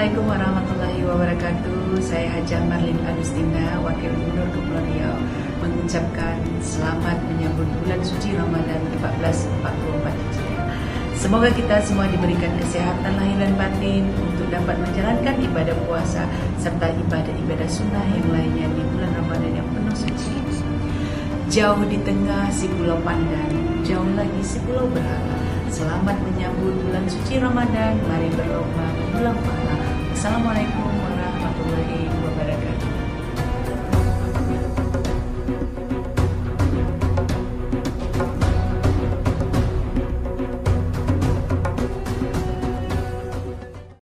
Assalamualaikum warahmatullahi wabarakatuh. Saya Haja Marlin Agustina, Wakil Gubernur Kepulauan Riau, mengucapkan selamat menyambut bulan suci Ramadan 1444 Hijriah. Semoga kita semua diberikan kesehatan lahir dan batin untuk dapat menjalankan ibadah puasa serta ibadah-ibadah sunnah yang lainnya di bulan Ramadan yang penuh suci. Jauh di tengah si pulau pandan, jauh lagi si pulau berhala. Selamat menyambut bulan suci Ramadan. Mari berlomba pahala. Assalamualaikum